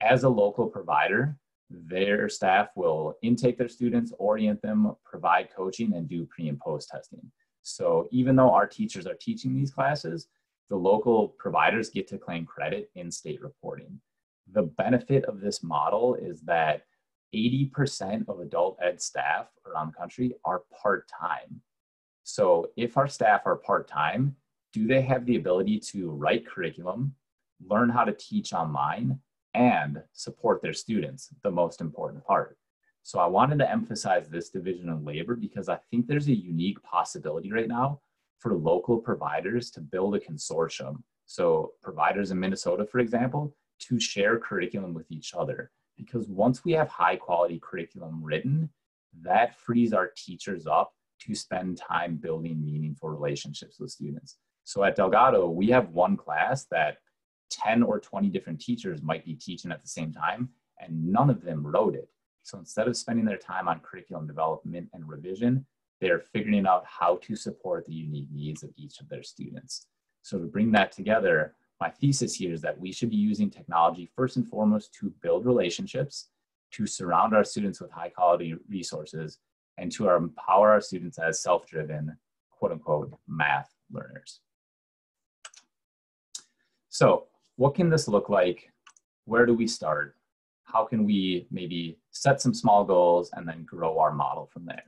As a local provider, their staff will intake their students, orient them, provide coaching, and do pre and post testing. So even though our teachers are teaching these classes, the local providers get to claim credit in state reporting. The benefit of this model is that 80% of adult ed staff around the country are part time. So if our staff are part time, do they have the ability to write curriculum, learn how to teach online, and support their students, the most important part. So I wanted to emphasize this division of labor because I think there's a unique possibility right now for local providers to build a consortium. So providers in Minnesota, for example, to share curriculum with each other. Because once we have high quality curriculum written, that frees our teachers up to spend time building meaningful relationships with students. So at Delgado, we have one class that 10 or 20 different teachers might be teaching at the same time, and none of them wrote it. So instead of spending their time on curriculum development and revision, they're figuring out how to support the unique needs of each of their students. So to bring that together, my thesis here is that we should be using technology first and foremost to build relationships, to surround our students with high quality resources, and to empower our students as self-driven, quote unquote, math learners. So what can this look like? Where do we start? How can we maybe set some small goals and then grow our model from there?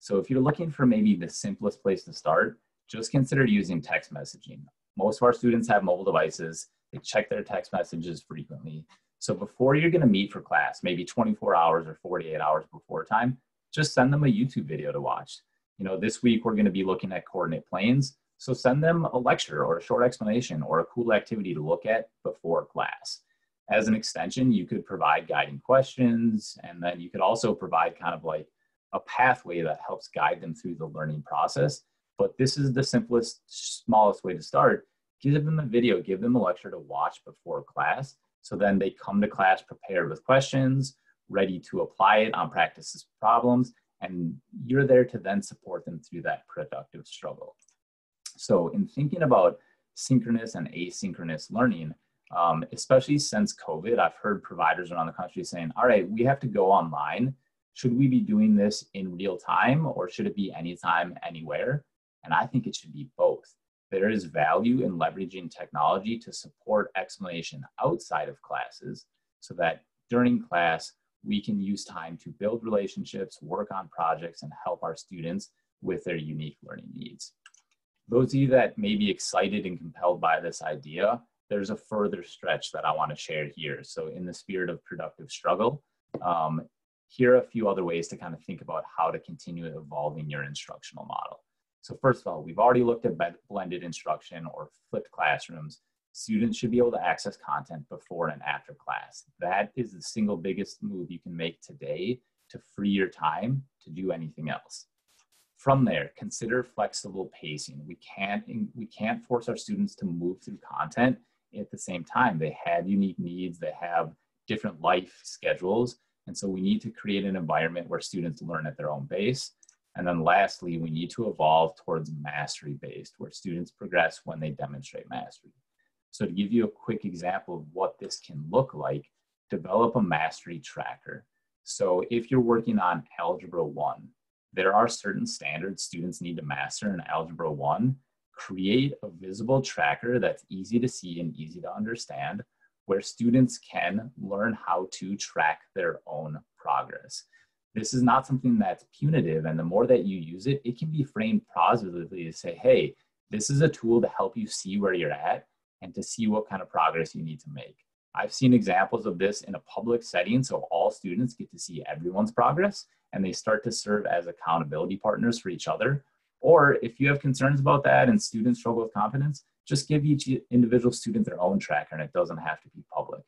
So if you're looking for maybe the simplest place to start, just consider using text messaging. Most of our students have mobile devices. They check their text messages frequently. So before you're gonna meet for class, maybe 24 hours or 48 hours before time, just send them a YouTube video to watch. You know, this week we're gonna be looking at coordinate planes. So send them a lecture or a short explanation or a cool activity to look at before class. As an extension, you could provide guiding questions, and then you could also provide kind of like a pathway that helps guide them through the learning process. But this is the simplest, smallest way to start. Give them a video, give them a lecture to watch before class. So then they come to class prepared with questions, ready to apply it on practices problems, and you're there to then support them through that productive struggle. So in thinking about synchronous and asynchronous learning, um, especially since COVID, I've heard providers around the country saying, all right, we have to go online. Should we be doing this in real time or should it be anytime, anywhere? And I think it should be both. There is value in leveraging technology to support explanation outside of classes so that during class, we can use time to build relationships, work on projects, and help our students with their unique learning needs those of you that may be excited and compelled by this idea, there's a further stretch that I want to share here. So in the spirit of productive struggle, um, here are a few other ways to kind of think about how to continue evolving your instructional model. So first of all, we've already looked at blended instruction or flipped classrooms. Students should be able to access content before and after class. That is the single biggest move you can make today to free your time to do anything else. From there, consider flexible pacing. We can't, we can't force our students to move through content at the same time. They have unique needs, they have different life schedules. And so we need to create an environment where students learn at their own pace. And then lastly, we need to evolve towards mastery based, where students progress when they demonstrate mastery. So to give you a quick example of what this can look like, develop a mastery tracker. So if you're working on Algebra 1, there are certain standards students need to master in Algebra 1. Create a visible tracker that's easy to see and easy to understand where students can learn how to track their own progress. This is not something that's punitive. And the more that you use it, it can be framed positively to say, hey, this is a tool to help you see where you're at and to see what kind of progress you need to make. I've seen examples of this in a public setting, so all students get to see everyone's progress and they start to serve as accountability partners for each other. Or if you have concerns about that and students struggle with confidence, just give each individual student their own tracker and it doesn't have to be public.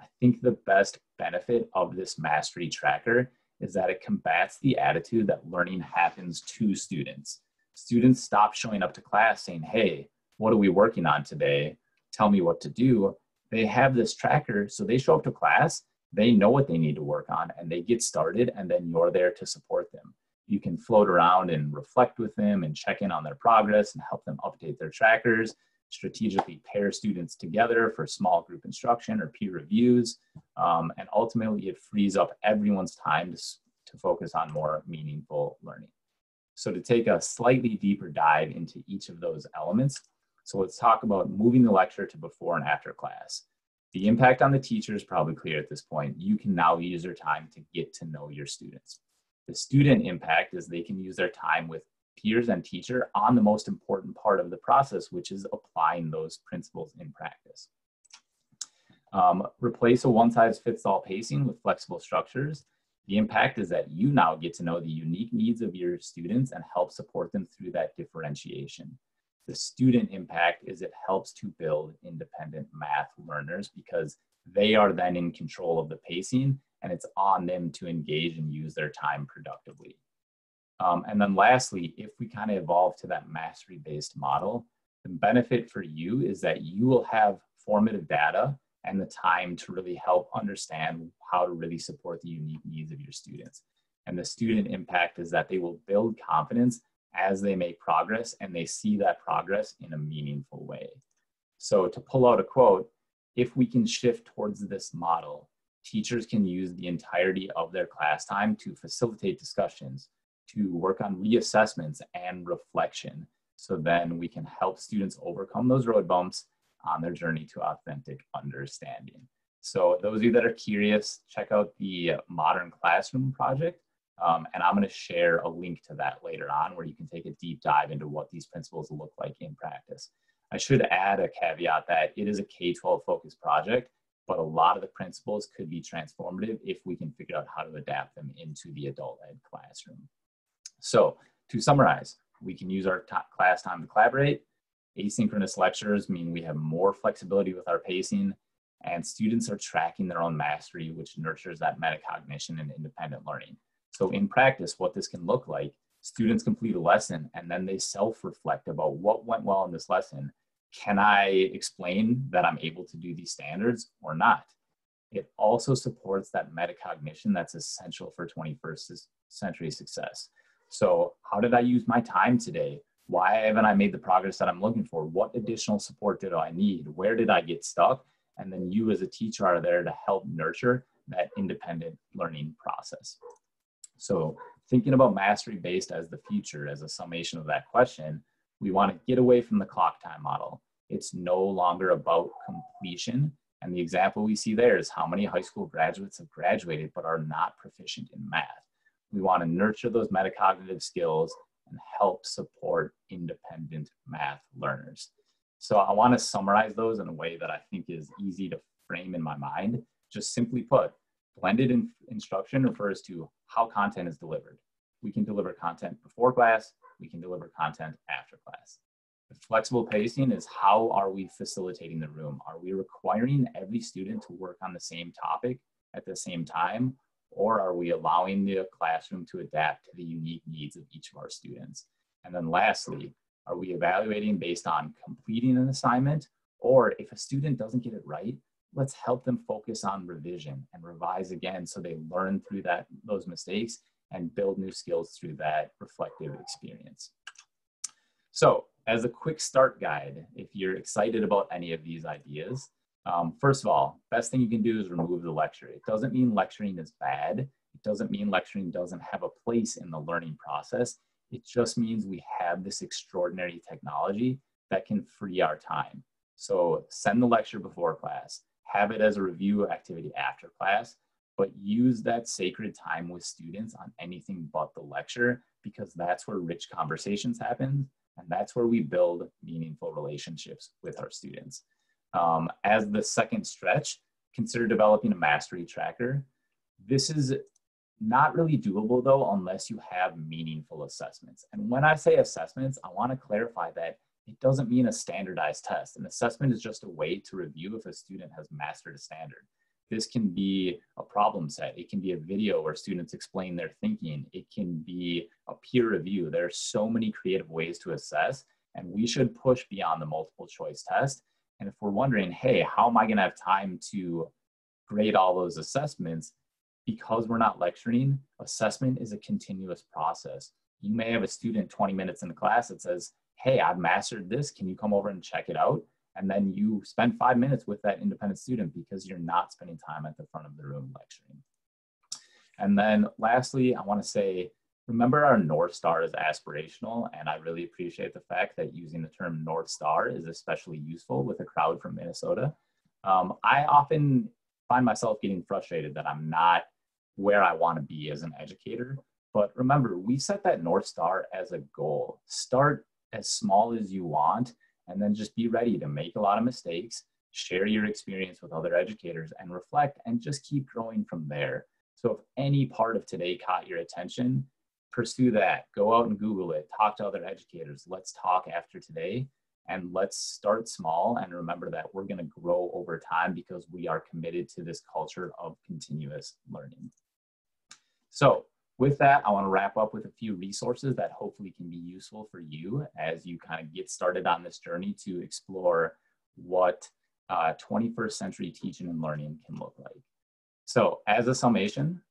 I think the best benefit of this mastery tracker is that it combats the attitude that learning happens to students. Students stop showing up to class saying, Hey, what are we working on today? Tell me what to do. They have this tracker, so they show up to class, they know what they need to work on, and they get started, and then you're there to support them. You can float around and reflect with them and check in on their progress and help them update their trackers strategically pair students together for small group instruction or peer reviews. Um, and ultimately, it frees up everyone's time to, to focus on more meaningful learning. So to take a slightly deeper dive into each of those elements, so let's talk about moving the lecture to before and after class. The impact on the teacher is probably clear at this point. You can now use your time to get to know your students. The student impact is they can use their time with peers and teacher on the most important part of the process, which is applying those principles in practice. Um, replace a one size fits all pacing with flexible structures. The impact is that you now get to know the unique needs of your students and help support them through that differentiation. The student impact is it helps to build independent math learners because they are then in control of the pacing and it's on them to engage and use their time productively. Um, and then lastly, if we kind of evolve to that mastery based model, the benefit for you is that you will have formative data and the time to really help understand how to really support the unique needs of your students. And the student impact is that they will build confidence as they make progress and they see that progress in a meaningful way. So, to pull out a quote, if we can shift towards this model, teachers can use the entirety of their class time to facilitate discussions, to work on reassessments and reflection. So then we can help students overcome those road bumps on their journey to authentic understanding. So those of you that are curious, check out the Modern Classroom project. Um, and I'm going to share a link to that later on where you can take a deep dive into what these principles look like in practice. I should add a caveat that it is a K-12 focused project, but a lot of the principles could be transformative if we can figure out how to adapt them into the adult ed classroom. So to summarize, we can use our class time to collaborate. Asynchronous lectures mean we have more flexibility with our pacing and students are tracking their own mastery, which nurtures that metacognition and independent learning. So in practice, what this can look like, students complete a lesson and then they self-reflect about what went well in this lesson. Can I explain that I'm able to do these standards or not? It also supports that metacognition that's essential for 21st century success. So, how did I use my time today? Why haven't I made the progress that I'm looking for? What additional support did I need? Where did I get stuck? And then you, as a teacher, are there to help nurture that independent learning process. So, thinking about mastery based as the future, as a summation of that question, we want to get away from the clock time model. It's no longer about completion. And the example we see there is how many high school graduates have graduated but are not proficient in math. We want to nurture those metacognitive skills and help support independent math learners. So I want to summarize those in a way that I think is easy to frame in my mind. Just simply put, blended in instruction refers to how content is delivered. We can deliver content before class, we can deliver content after class. The flexible pacing is how are we facilitating the room? Are we requiring every student to work on the same topic at the same time? or are we allowing the classroom to adapt to the unique needs of each of our students? And then lastly, are we evaluating based on completing an assignment? Or if a student doesn't get it right, let's help them focus on revision and revise again so they learn through that those mistakes and build new skills through that reflective experience. So as a quick start guide, if you're excited about any of these ideas, um, first of all, best thing you can do is remove the lecture. It doesn't mean lecturing is bad. It doesn't mean lecturing doesn't have a place in the learning process. It just means we have this extraordinary technology that can free our time. So send the lecture before class, have it as a review activity after class, but use that sacred time with students on anything but the lecture because that's where rich conversations happen and that's where we build meaningful relationships with our students. Um, as the second stretch, consider developing a mastery tracker. This is not really doable though unless you have meaningful assessments. And when I say assessments, I want to clarify that it doesn't mean a standardized test. An assessment is just a way to review if a student has mastered a standard. This can be a problem set. It can be a video where students explain their thinking. It can be a peer review. There are so many creative ways to assess, and we should push beyond the multiple choice test. And if we're wondering, hey, how am I going to have time to grade all those assessments? Because we're not lecturing, assessment is a continuous process. You may have a student 20 minutes in the class that says, hey, I've mastered this. Can you come over and check it out? and then you spend five minutes with that independent student because you're not spending time at the front of the room lecturing. And then lastly, I wanna say, remember our North Star is aspirational, and I really appreciate the fact that using the term North Star is especially useful with a crowd from Minnesota. Um, I often find myself getting frustrated that I'm not where I wanna be as an educator. But remember, we set that North Star as a goal. Start as small as you want and then just be ready to make a lot of mistakes, share your experience with other educators, and reflect and just keep growing from there. So, if any part of today caught your attention, pursue that. Go out and Google it, talk to other educators. Let's talk after today and let's start small and remember that we're going to grow over time because we are committed to this culture of continuous learning. So, with that, I want to wrap up with a few resources that hopefully can be useful for you as you kind of get started on this journey to explore what uh, 21st century teaching and learning can look like. So as a summation,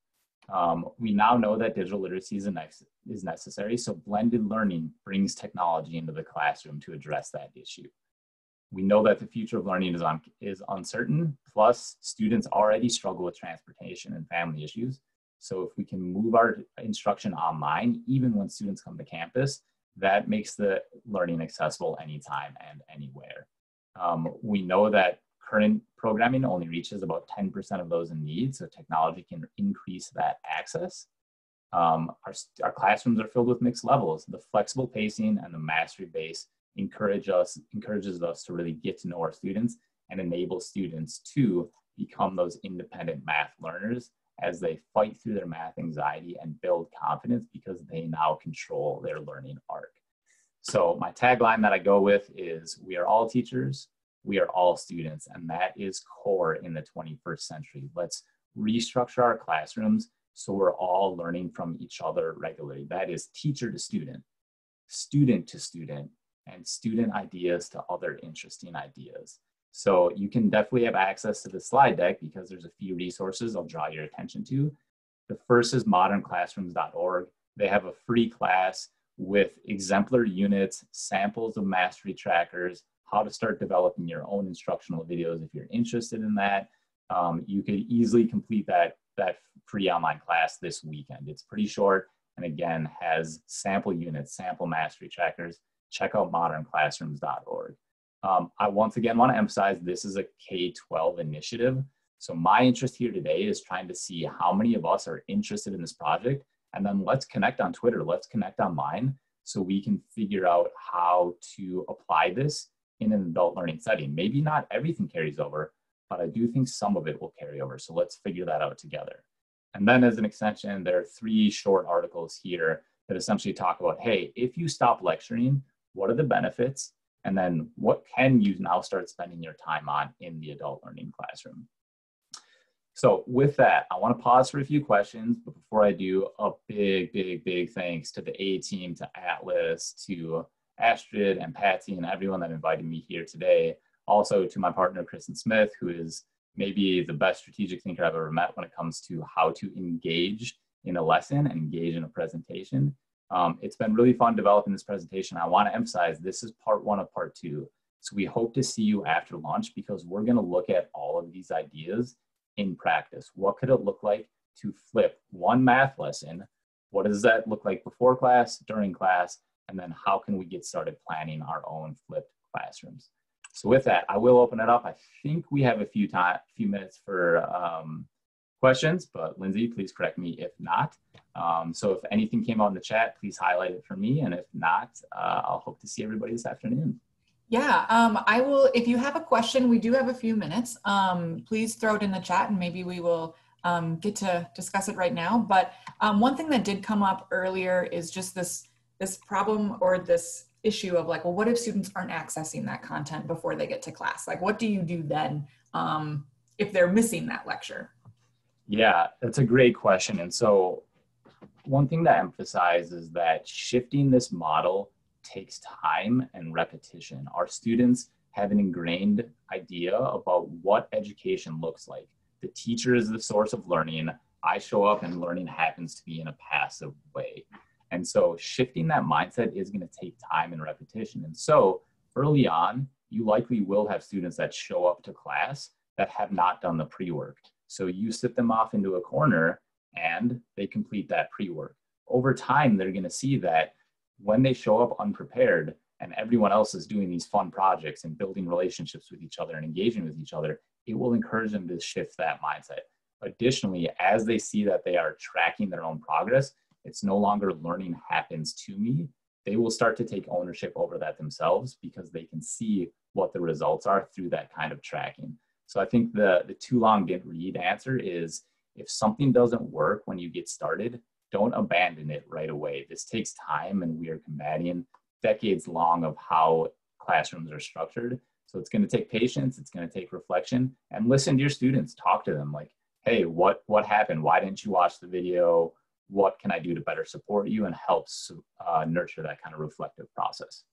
um, we now know that digital literacy is, is necessary, so blended learning brings technology into the classroom to address that issue. We know that the future of learning is, is uncertain, plus students already struggle with transportation and family issues, so if we can move our instruction online, even when students come to campus, that makes the learning accessible anytime and anywhere. Um, we know that current programming only reaches about 10% of those in need, so technology can increase that access. Um, our, our classrooms are filled with mixed levels. The flexible pacing and the mastery base encourage us, encourages us to really get to know our students and enable students to become those independent math learners as they fight through their math anxiety and build confidence because they now control their learning arc. So, my tagline that I go with is We are all teachers, we are all students, and that is core in the 21st century. Let's restructure our classrooms so we're all learning from each other regularly. That is teacher to student, student to student, and student ideas to other interesting ideas. So you can definitely have access to the slide deck because there's a few resources I'll draw your attention to. The first is modernclassrooms.org. They have a free class with exemplar units, samples of mastery trackers, how to start developing your own instructional videos if you're interested in that. Um, you could easily complete that, that free online class this weekend. It's pretty short and again has sample units, sample mastery trackers. Check out modernclassrooms.org. Um, I once again want to emphasize this is a K 12 initiative. So, my interest here today is trying to see how many of us are interested in this project. And then let's connect on Twitter, let's connect online so we can figure out how to apply this in an adult learning setting. Maybe not everything carries over, but I do think some of it will carry over. So, let's figure that out together. And then, as an extension, there are three short articles here that essentially talk about hey, if you stop lecturing, what are the benefits? And then what can you now start spending your time on in the adult learning classroom? So with that, I want to pause for a few questions, but before I do, a big, big, big thanks to the A team, to Atlas, to Astrid and Patsy and everyone that invited me here today. Also to my partner, Kristen Smith, who is maybe the best strategic thinker I've ever met when it comes to how to engage in a lesson and engage in a presentation. Um, it's been really fun developing this presentation. I want to emphasize this is part one of part two. So we hope to see you after lunch because we're going to look at all of these ideas in practice. What could it look like to flip one math lesson? What does that look like before class, during class? And then how can we get started planning our own flipped classrooms? So with that, I will open it up. I think we have a few time, few minutes for um, questions, but Lindsay, please correct me if not. Um, so if anything came out in the chat, please highlight it for me. And if not, uh, I'll hope to see everybody this afternoon. Yeah, um, I will, if you have a question, we do have a few minutes. Um, please throw it in the chat and maybe we will um, get to discuss it right now. But um, one thing that did come up earlier is just this, this problem or this issue of like, well, what if students aren't accessing that content before they get to class? Like, what do you do then um, if they're missing that lecture? Yeah, that's a great question. And so one thing to emphasize is that shifting this model takes time and repetition. Our students have an ingrained idea about what education looks like. The teacher is the source of learning. I show up and learning happens to be in a passive way. And so shifting that mindset is going to take time and repetition. And so early on, you likely will have students that show up to class that have not done the pre work. So you sit them off into a corner and they complete that pre work. Over time, they're going to see that when they show up unprepared and everyone else is doing these fun projects and building relationships with each other and engaging with each other, it will encourage them to shift that mindset. Additionally, as they see that they are tracking their own progress, it's no longer learning happens to me. They will start to take ownership over that themselves because they can see what the results are through that kind of tracking. So I think the, the too long didn't read answer is if something doesn't work when you get started, don't abandon it right away. This takes time, and we are combating decades long of how classrooms are structured. So it's going to take patience, it's going to take reflection, and listen to your students. Talk to them like, "Hey, what what happened? Why didn't you watch the video? What can I do to better support you?" And helps uh, nurture that kind of reflective process.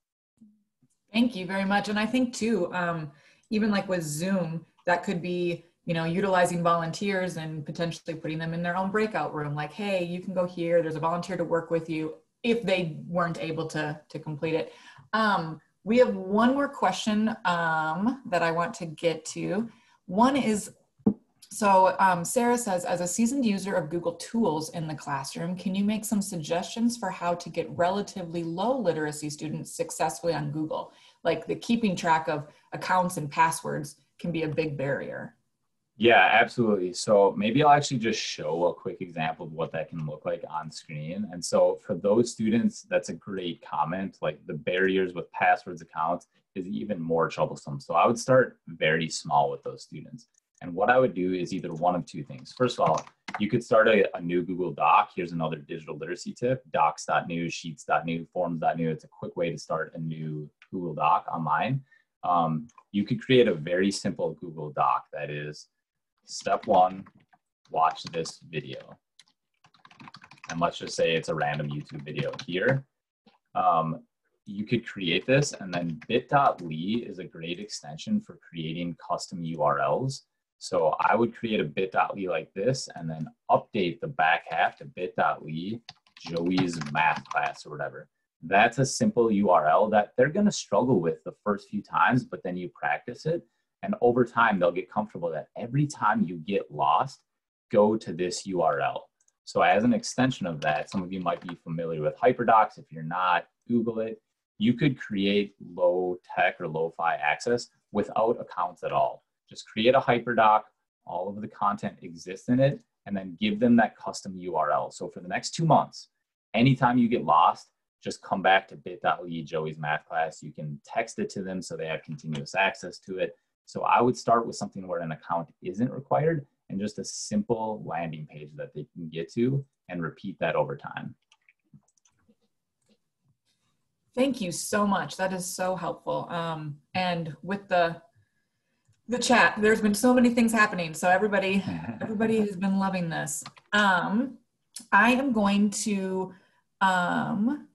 Thank you very much. And I think too, um, even like with Zoom, that could be you know, utilizing volunteers and potentially putting them in their own breakout room. Like, hey, you can go here. There's a volunteer to work with you if they weren't able to to complete it. Um, we have one more question um, that I want to get to. One is, so um, Sarah says, as a seasoned user of Google Tools in the classroom, can you make some suggestions for how to get relatively low literacy students successfully on Google? Like the keeping track of accounts and passwords can be a big barrier. Yeah, absolutely. So maybe I'll actually just show a quick example of what that can look like on screen. And so for those students, that's a great comment. Like the barriers with passwords accounts is even more troublesome. So I would start very small with those students. And what I would do is either one of two things. First of all, you could start a, a new Google Doc. Here's another digital literacy tip, docs.new, sheets.new, forms.new. It's a quick way to start a new Google Doc online. Um, you could create a very simple Google Doc that is step one, watch this video. And let's just say it's a random YouTube video here. Um, you could create this and then bit.ly is a great extension for creating custom URLs. So I would create a bit.ly like this and then update the back half to bit.ly Joey's math class or whatever. That's a simple URL that they're going to struggle with the first few times, but then you practice it and over time, they'll get comfortable that every time you get lost, go to this URL. So as an extension of that, some of you might be familiar with HyperDocs. If you're not, Google it. You could create low tech or lo-fi access without accounts at all. Just create a HyperDoc, all of the content exists in it, and then give them that custom URL. So for the next two months, anytime you get lost, just come back to bit.ly Joey's math class. You can text it to them so they have continuous access to it. So I would start with something where an account isn't required and just a simple landing page that they can get to and repeat that over time. Thank you so much. That is so helpful. Um, and with the the chat, there's been so many things happening. So everybody, everybody has been loving this. Um, I am going to um,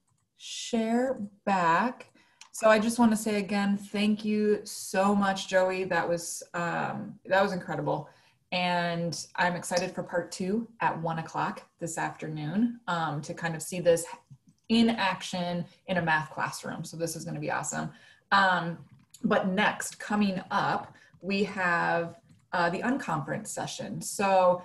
share back so I just want to say again, thank you so much, Joey. That was um, that was incredible, and I'm excited for part two at one o'clock this afternoon um, to kind of see this in action in a math classroom. So this is going to be awesome. Um, but next, coming up, we have uh, the unconference session. So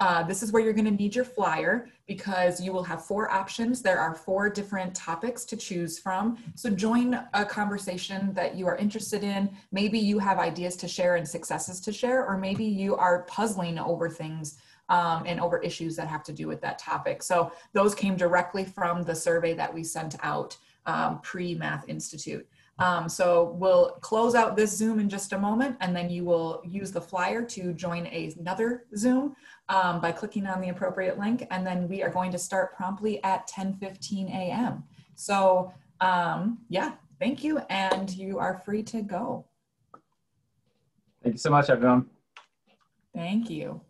uh, this is where you're gonna need your flyer because you will have four options. There are four different topics to choose from. So join a conversation that you are interested in. Maybe you have ideas to share and successes to share, or maybe you are puzzling over things um, and over issues that have to do with that topic. So those came directly from the survey that we sent out um, pre-Math Institute. Um, so we'll close out this Zoom in just a moment, and then you will use the flyer to join a, another Zoom um, by clicking on the appropriate link, and then we are going to start promptly at 10:15 a.m. So um, yeah, thank you, and you are free to go. Thank you so much, everyone. Thank you.